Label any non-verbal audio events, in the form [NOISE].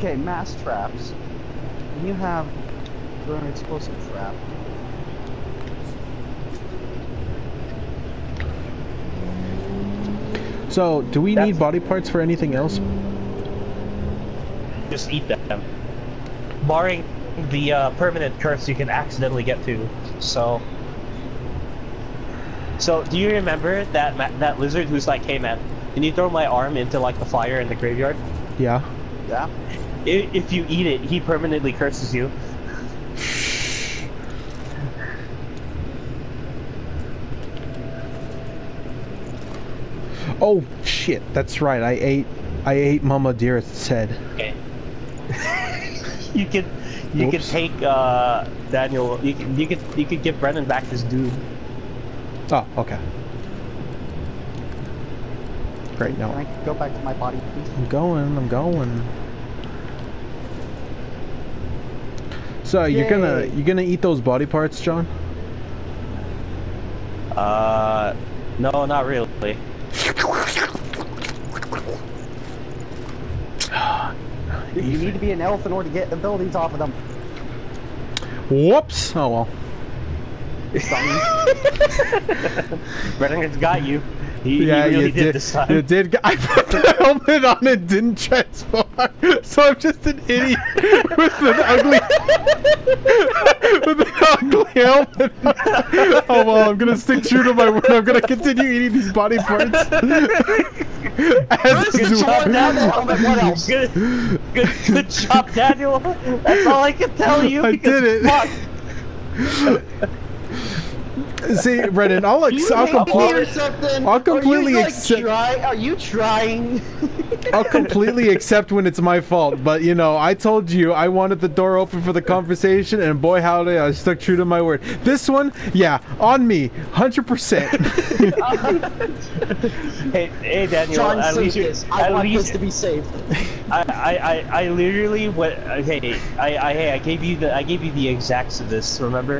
okay, mass traps. And you have an explosive trap. So, do we That's- need body parts for anything else? Just eat them. Barring the uh, permanent curse you can accidentally get to. So. So, do you remember that ma- that lizard who's like, "Hey man, can you throw my arm into like the fire in the graveyard?" Yeah. Yeah? I- If you eat it, he permanently curses you. Oh shit, that's right. I ate I ate Mama Dearest's head. Okay. [LAUGHS] you could you could Whoops. take uh, Daniel. You could you could you could give Brennan back his dude. Oh, okay. Great, Can no. I go back to my body, please? I'm going, I'm going. So you're gonna you're gonna eat those body parts, John? Uh, no, not really. [SIGHS] You need to be an elf in order to get abilities off of them. Whoops! Oh well. Brennan has [LAUGHS] got you. He, Yeah, he really you did, did. this time. You did. I put the helmet on and didn't transform, so I'm just an idiot with an ugly, with an ugly helmet. oh well, I'm gonna stick true to my word. I'm gonna continue eating these body parts. [LAUGHS] As Good job, Daniel. What else? Good, good, good job, Daniel. That's all I can tell you. I did it. fuck. [LAUGHS] See, Brennan, I'll, ex- You I'll, hate me compl- or something? I'll completely like, accept- try- Are you trying? [LAUGHS] I'll completely accept when it's my fault. But you know, I told you I wanted the door open for the conversation, and boy howdy, I stuck true to my word. This one, yeah, on me, hundred percent. [LAUGHS] Hey, hey, Daniel. John, at least you. I at want least this to be saved. [LAUGHS] I, I, I, I literally what? Okay, uh, I, I, hey, I gave you the, I gave you the exacts of this. Remember?